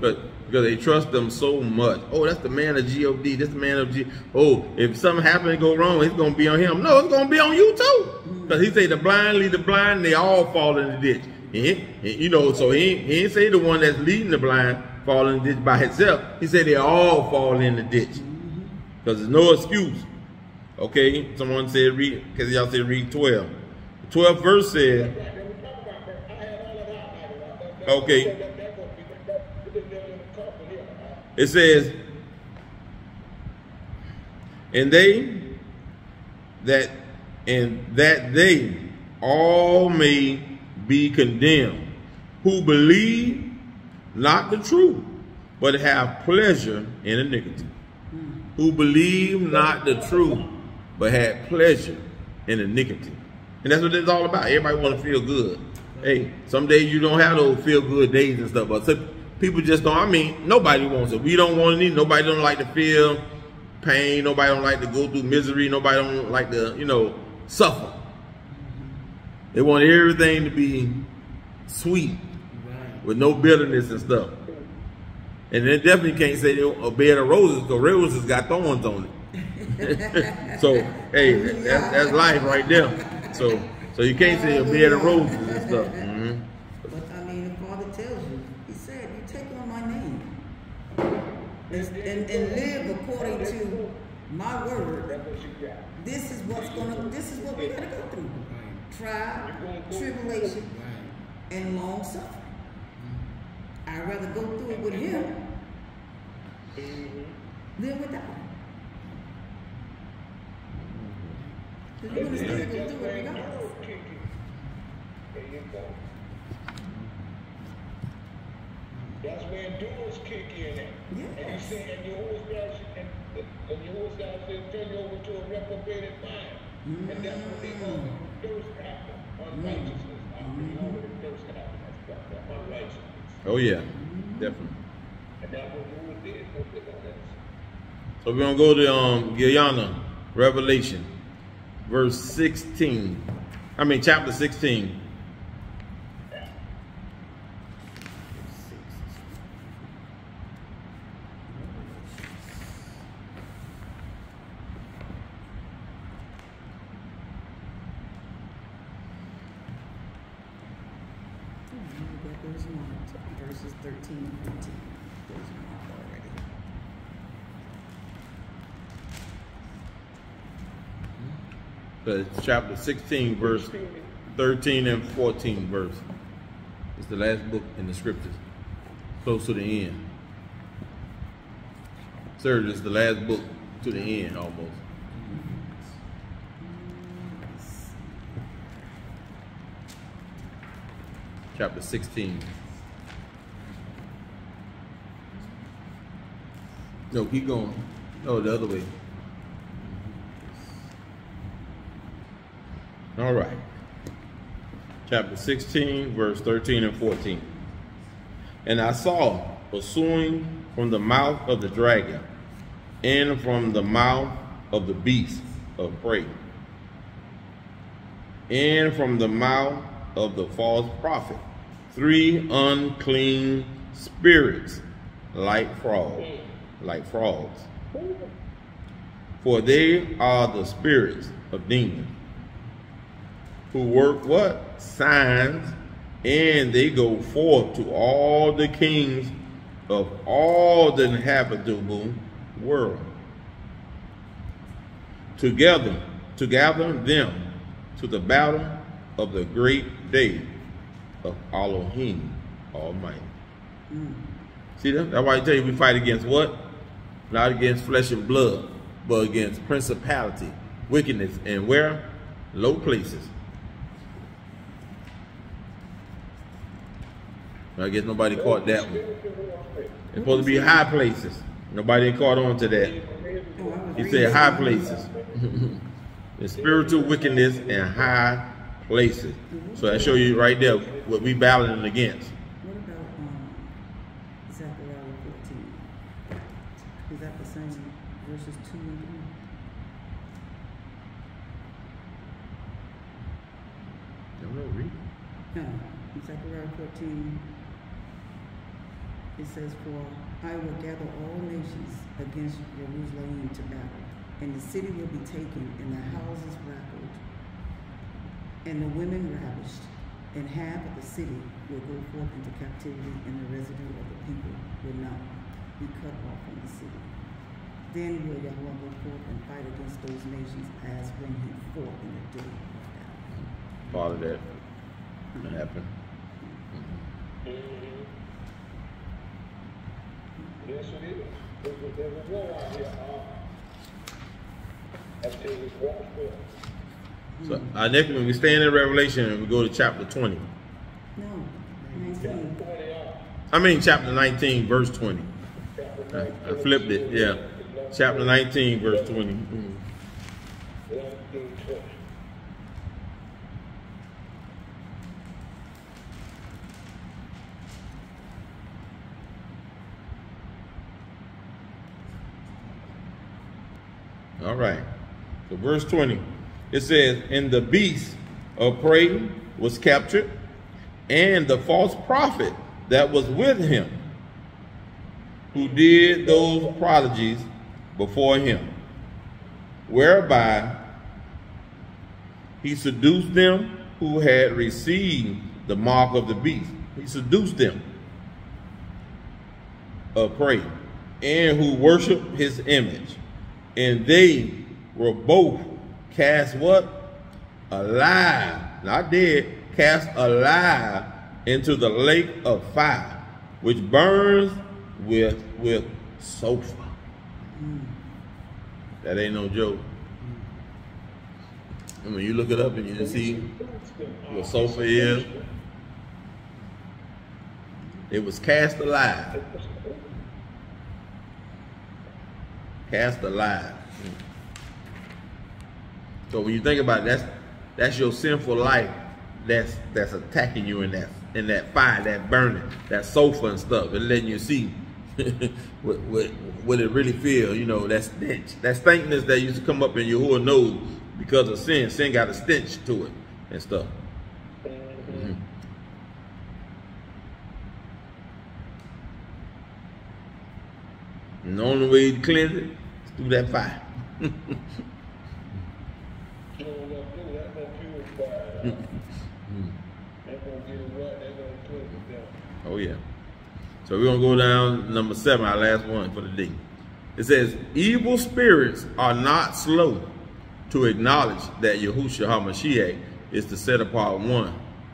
But because they trust them so much. Oh, that's the man of God. That's the man of G. Oh, if something happen and go wrong, it's gonna be on him. No, it's gonna be on you too. Because he say the blind lead the blind, they all fall in the ditch. And and you know, so he, he ain't say the one that's leading the blind fall in the ditch by himself. He said they all fall in the ditch. Because there's no excuse. Okay, someone said read because y'all said read 12. The 12th verse said, Okay. It says, and they that and that they all may be condemned who believe not the truth, but have pleasure in iniquity. Who believe not the truth, but had pleasure in iniquity. And that's what it's all about. Everybody want to feel good. Hey, some days you don't have those feel good days and stuff, but people just don't. I mean, nobody wants it. We don't want any. Nobody don't like to feel pain. Nobody don't like to go through misery. Nobody don't like to, you know, suffer. They want everything to be sweet with no bitterness and stuff. And they definitely can't say a bed of roses because roses got thorns on it. so hey, that's, that's life right there. So so you can't say a bed of roses and stuff. Mhm. But I mean, the Father tells you, He said, you take on my name and, and, and live according to my word. This is what's gonna, this is what we gotta go through. Trial, tribulation, and long suffering. I'd rather go through it with Him than without Him. 'Cause you're gonna still go through it regardless. There you go. That's when endurance kick in at. And you say, and your horse guys, and, and your horse guys say, turn you over to a reprobated mind. And that's what they gonna thirst after, unrighteousness. After you already thirst after that stuff, that unrighteousness. Oh yeah, definitely. And that's what you did, what they gonna So we're gonna go to um Guyana, Revelation, verse 16. I mean chapter 16. There's one, verses 13 and 14. There's one already. It's chapter 16, verse 13 and 14 verse. It's the last book in the scriptures. Close to the end. Sir, it's the last book to the end almost. Chapter 16. No, keep going. Oh, the other way. All right. Chapter 16, verse 13 and 14. And I saw pursuing from the mouth of the dragon and from the mouth of the beast of prey and from the mouth of the false prophet three unclean spirits like frogs like frogs for they are the spirits of demons who work what signs and they go forth to all the kings of all the inhabitable world together to gather them to the battle of the great day of Elohim Almighty. Hmm. See that? That's why I tell you we fight against what? Not against flesh and blood, but against principality, wickedness, and where? Low places. I guess nobody caught that one. It's supposed to be high places. Nobody caught on to that. He said high places. the spiritual wickedness in high places. So I show you right there what we battling against. What about um, Zechariah 14? Is that the same verses 2 and 3? Don't know, read. No, in Zechariah 14, it says, For I will gather all nations against Jerusalem to battle, and the city will be taken, and the houses rackled, and the women ravished, and half of the city will go forth into captivity, and the residue of the people will not be cut off from the city. Then will Yahweh go forth and fight against those nations as when he fought in the day of battle. Part of that. That happened. Mm-hmm. Mm-hmm. Yes, it is. There's a, there's a war out here. Uh, I tell you, watch. So our next one, we stand in Revelation and we go to chapter 20. No, 19. I mean chapter 19, verse 20. I, I flipped it, yeah. Chapter 19, verse 20. Mm. All right. So verse 20. It says, And the beast of prey was captured, and the false prophet that was with him, who did those prodigies before him, whereby he seduced them who had received the mark of the beast. He seduced them of prey, and who worshiped his image. And they were both cast what? Alive, not dead, cast alive into the lake of fire, which burns with with sulfur. That ain't no joke. And when you look it up and you see what sulfur is, it was cast alive. Cast alive. So when you think about it, that's that's your sinful life that's that's attacking you in that in that fire, that burning, that sulfur and stuff, and letting you see what, what what it really feel. You know, that stench, that stankiness that used to come up in your whole nose because of sin. Sin got a stench to it and stuff. Mhm. And the only way you cleanse it is through that fire. oh yeah. So we're gonna go down number seven, our last one for the day. It says, evil spirits are not slow to acknowledge that Yahushua HaMashiach is the set apart one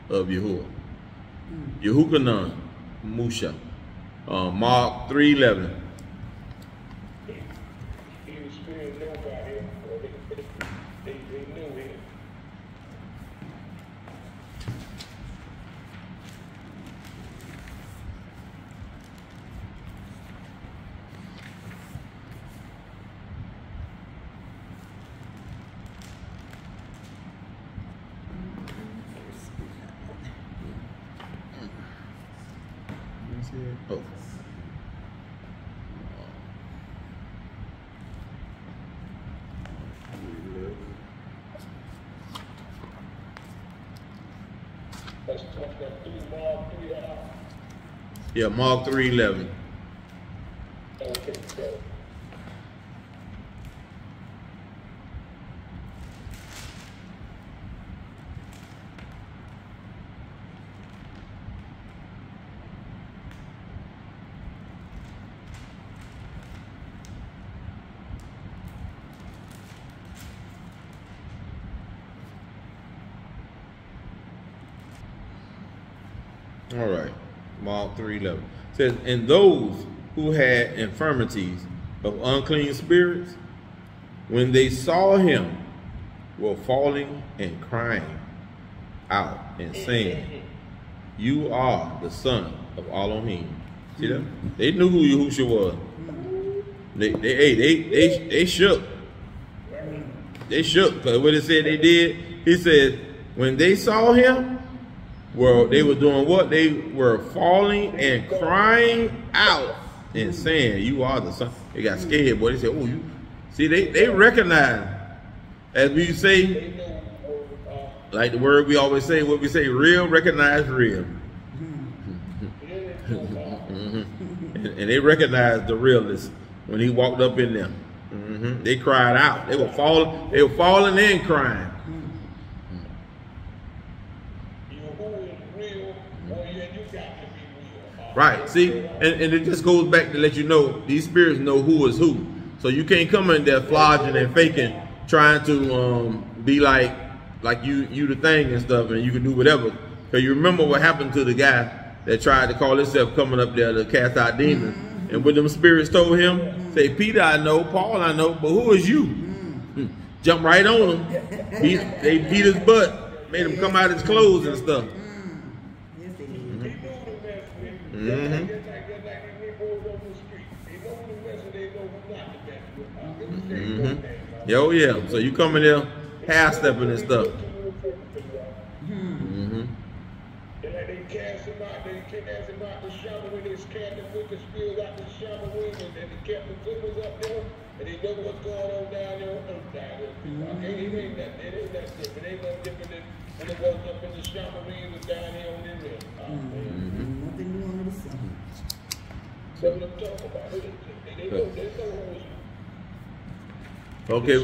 of Yahuwah. Mm. Yehukanan, Musha, uh, Mark 311, Yeah, Mark three eleven. okay, so All right. Mark 3:11 says, "And those who had infirmities of unclean spirits, when they saw him, were falling and crying out and saying, You are the son of Elohim." See that? They knew who Yahushua was. They they hey, they they they shook. They shook because what it said they did. He said when they saw him, well, they were doing what? They were falling and crying out and saying, "You are the son." They got scared, boy. They said, "Oh, you." See, they they recognize, as we say, like the word we always say, what we say, real recognize real, and, and they recognized the realness when he walked up in them. hmm They cried out. They were falling. They were falling and crying. you know who is real, or yeah, you got to be real. Uh, Right. See, and, and it just goes back to let you know these spirits know who is who. So you can't come in there flogging and faking, trying to um, be like like you you the thing and stuff, and you can do whatever. Cause you remember what happened to the guy that tried to call himself coming up there to cast out demons, and what them spirits told him, say, Peter, I know, Paul, I know, but who is you? Hmm. Jump right on him. He, they beat his butt, made him come out his clothes and stuff. Yes, they did. He knew the mess with. Mhm. Yo, yeah. So you coming in there half stepping and stuff. hmm And like they cast him out, they cast him out the shower when they scattered the wicked spirits out the shower and then they kept the flippers up there, and they know what's going on down there on earth down there. Okay, it ain't that, it ain't that different. It ain't no different than when it was up in the shower and down here on the river. Uh, man. Nothing new under the sun. That's what I'm talking about. They, they, they know, they know who is Okay,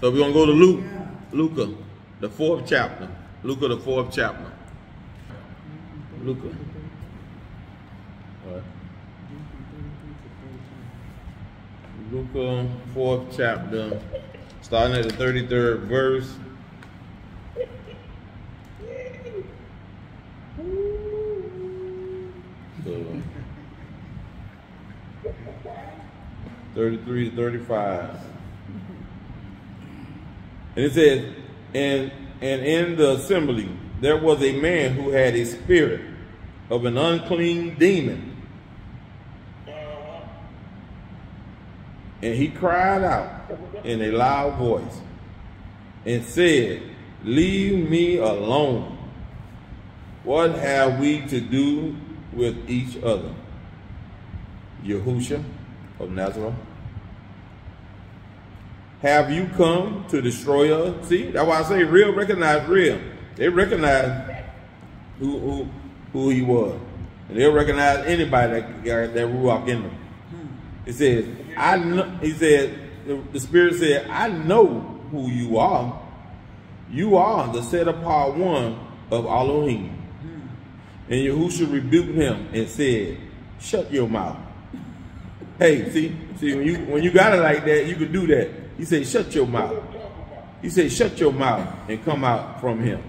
so we're gonna go to Luke, Luca, the fourth chapter. Luca, the fourth chapter. Luca. Luca, fourth chapter, starting at the thirty-third verse. So, thirty-three to thirty-five. And it says, and and in the assembly there was a man who had a spirit of an unclean demon. And he cried out in a loud voice and said, Leave me alone. What have we to do with each other? Yahusha of Nazareth. Have you come to destroy us? See, that's why I say real recognize real. They recognize who who, who he was. And they'll recognize anybody that got that ruach in them. It says, I know, he said, the, the Spirit said, I know who you are. You are the set apart one of Elohim. And Yahushua rebuked him and said, Shut your mouth. Hey, see, see, when you when you got it like that, you can do that. He said, Shut your mouth. He said, Shut your mouth and come out from him.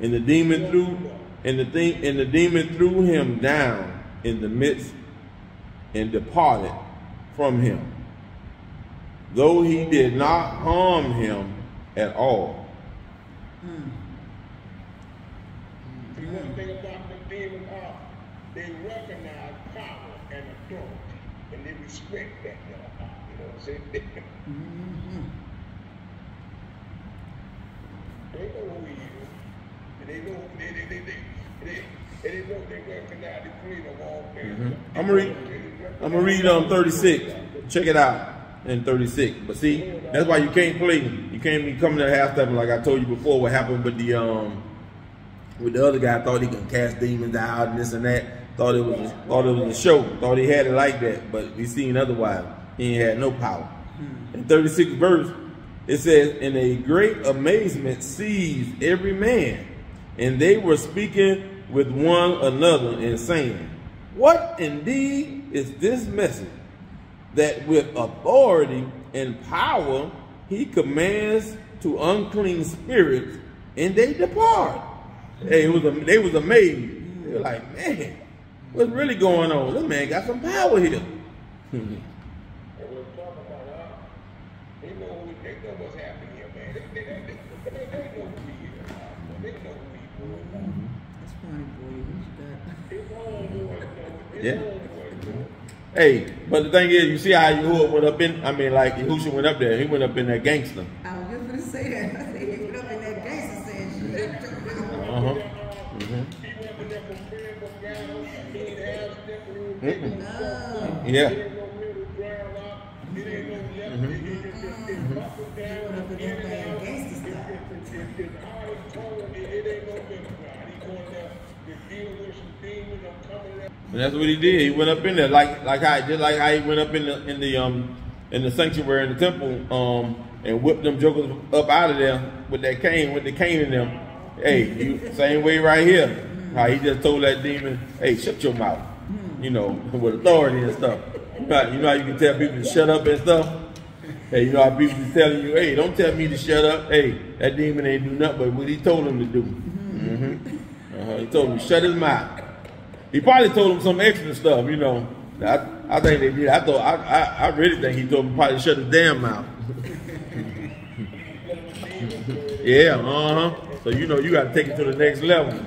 And the demon threw and the thing and the demon threw him down in the midst and departed from him. though he did not harm him at all. See, one thing about the demons are they recognize power and authority, and they respect that. You know what I'm saying? they know who he is, and they know they they they they they, they know they recognize the creator of all. I'm gonna read. I'm gonna read um 36. Check it out in 36. But see, that's why you can't play. You can't be coming to half stepping like I told you before. What happened with the um with the other guy? Thought he could cast demons out and this and that. Thought it was a, thought it was a show. Thought he had it like that. But we seen otherwise. He had no power. In 36 verse, it says, "In a great amazement seized every man, and they were speaking with one another and saying." What indeed is this message that with authority and power he commands to unclean spirits and they depart? Hey, was they was amazed. They were like, man, what's really going on? This man got some power here. And we're talking about uh, they know who, they know what's happening here, man. They, they, they, they, they, they know who he is. uh, They know who he is. That's funny, boy. What you got? His homeboys know. His Yeah. Hey, but the thing is, you see how Yahuwah went up in, I mean, like Yahushua went up there, he went up in that gangster. I was just gonna say that. I said, you up in that gangster shit. Uh-huh. He wasn't there for prayer, for ground. He ain't half stepping. He ain't no No. Yeah. It ain't no middle ground out. It ain't no left. It- it- it's just- it's up and down, Up in in and that out. gangster It's- style. it's- it's- it's hard and cold. It- it ain't no middle ground. He going there to deal with some demons. I'm coming there. And that's what he did. He went up in there like like how just like how he went up in the in the um in the sanctuary in the temple um and whipped them jokers up out of there with that cane with the cane in them. Hey, you same way right here. How he just told that demon, hey, shut your mouth. You know, with authority and stuff. You know, how- you know how you can tell people to shut up and stuff? Hey, you know how people be telling you, hey, don't tell me to shut up. Hey, that demon ain't do nothing but what he told him to do. hmm Uh-huh. He told him shut his mouth. He probably told him some extra stuff, you know. I, I think they did. I thought I, I, I really think he told him probably shut his damn mouth. yeah, uh huh. So you know you got to take it to the next level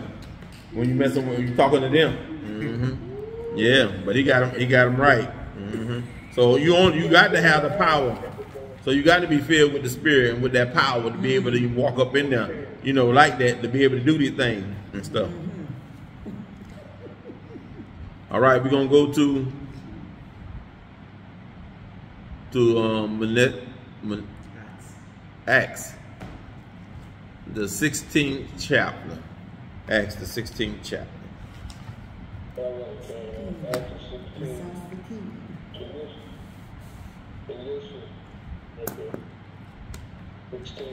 when you messing when you talking to them. hmm Yeah, but he got him. He got him right. hmm So you on you got to have the power. So you got to be filled with the spirit and with that power to be able to walk up in there, you know, like that to be able to do these things and stuff. All right, we're gonna go to to um Manette, Man, Acts, the 16th chapter. Acts, the 16th chapter. All right, uh, after 16, Sounds the key. Delicious. Delicious. Okay. 16.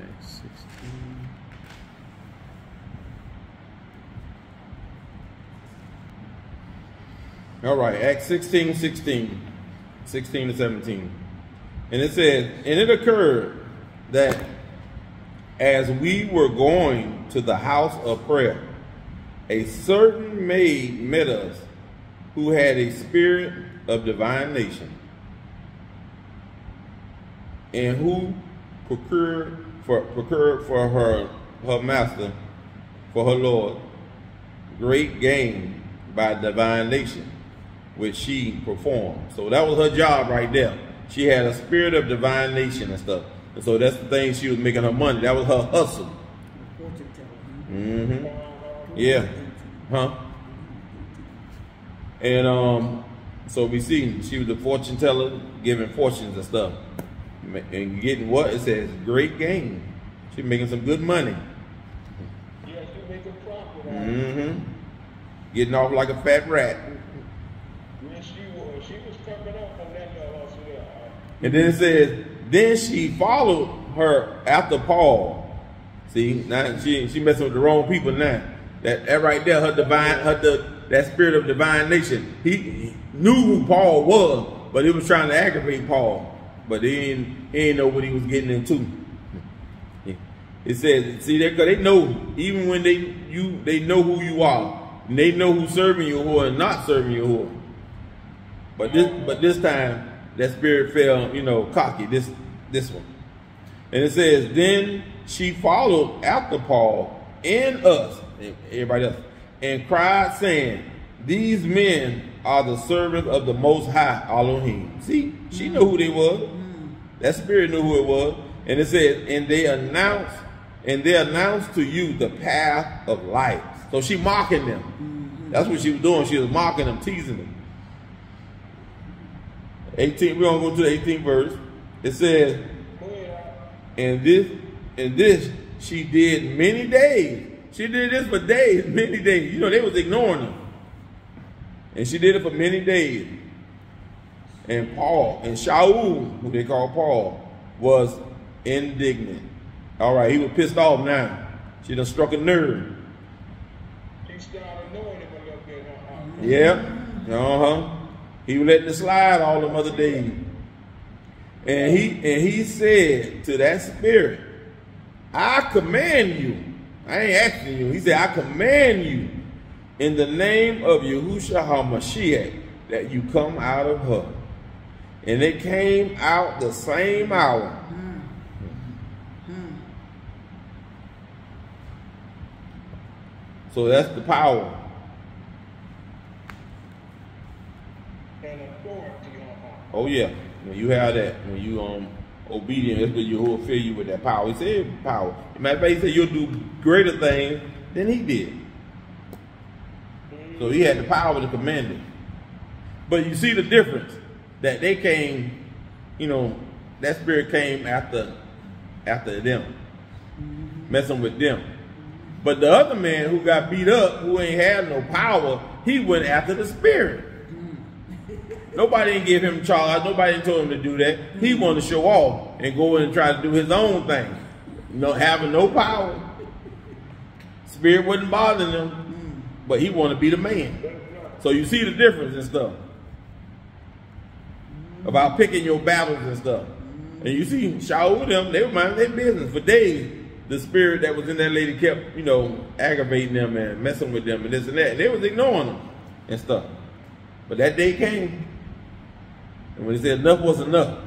Acts 16. All right, Acts 16, 16, 16 to 17. And it says, And it occurred that as we were going to the house of prayer, a certain maid met us who had a spirit of divination and who procured for procured for her her master for her lord great gain by divination which she performed. So that was her job right there. She had a spirit of divination and stuff. And so that's the thing she was making her money. That was her hustle. Fortune teller. hmm yeah. Huh? And um so we see she was a fortune teller giving fortunes and stuff. And getting what? It says great gain. She making some good money. You make a profit out of it. hmm getting off like a fat rat Yes, she was. She was coming up on that little hustle there. uh, and then it says then she followed her after paul see now she she messing with the wrong people now that, that right there her divine her the, that spirit of divination he, he knew who paul was but he was trying to aggravate Paul. But he didn't, he didn't know what he was getting into. It says, see, they, know, even when they you they know who you are, and they know who's serving you who and not serving you who. But this but this time that spirit fell, you know, cocky, this this one. And it says, then she followed after Paul and us, and everybody else, and cried, saying, These men are the servants of the Most High Elohim. See, she knew who they was. That spirit knew who it was. And it says, and they announced, and they announced to you the path of life. So she mocking them. That's what she was doing. She was mocking them, teasing them. 18, we're gonna go to the 18th verse. It says, and this and this she did many days. She did this for days, many days. You know, they was ignoring her. And she did it for many days. And Paul, and Shaul, who they call Paul, was indignant. All right, he was pissed off now. She done struck a nerve. He started knowing him a little bit. Yeah. Uh-huh. He was letting it slide all them other days. And he and he said to that spirit, I command you. I ain't asking you. He said, I command you in the name of Yahushua HaMashiach that you come out of her. And it came out the same hour. So that's the power. And authority. Uh-huh. Oh yeah, when you have that, when you um obedient, that's when you will fill you with that power. He said power. Matter of fact, he said you'll do greater things than he did. So he had the power to command it. But you see the difference that they came, you know, that spirit came after after them, messing with them. But the other man who got beat up, who ain't had no power, he went after the spirit. Nobody didn't give him charge. Nobody told him to do that. He wanted to show off and go in and try to do his own thing. No, having no power. Spirit wasn't bothering him, but he wanted to be the man. So you see the difference and stuff about picking your battles and stuff. And you see, Shaul them, they were minding their business for days. The spirit that was in that lady kept, you know, aggravating them and messing with them and this and that. And they was ignoring them and stuff. But that day came, and when he said enough was enough.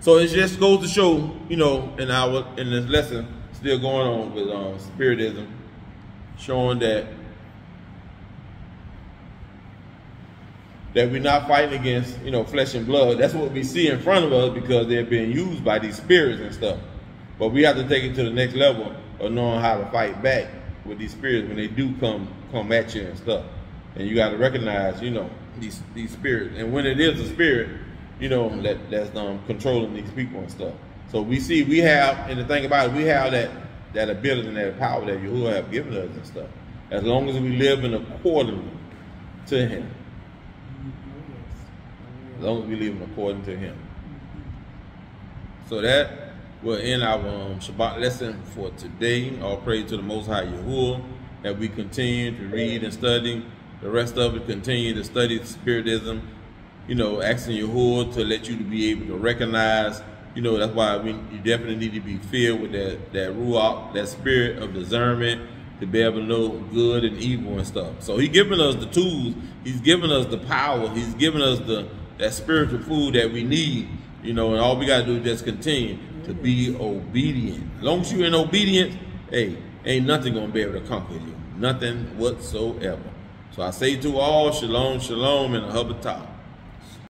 So it just goes to show, you know, in our in this lesson, still going on with um, spiritism, showing that that we're not fighting against, you know, flesh and blood. That's what we see in front of us because they're being used by these spirits and stuff. But we have to take it to the next level of knowing how to fight back with these spirits when they do come come at you and stuff. And you got to recognize, you know, these these spirits. And when it is a spirit, you know, that that's um, controlling these people and stuff. So we see we have, and the thing about it, we have that that ability and that power that Yahuwah have given us and stuff. As long as we live in according to Him. As long as we live in according to Him. So that will end our um, Shabbat lesson for today. All praise to the Most High Yahuwah that we continue to read and study. The rest of it continue to study Spiritism. You know, asking your Yahuwah to let you to be able to recognize. You know, that's why we, you definitely need to be filled with that that ruach, that spirit of discernment, to be able to know good and evil and stuff. So He's giving us the tools. He's giving us the power. He's giving us the that spiritual food that we need. You know, and all we gotta do is just continue to be obedient. As long as you're in obedience, hey, ain't nothing gonna be able to conquer you. Nothing whatsoever. So I say to all, shalom, shalom, and Shabbat tov.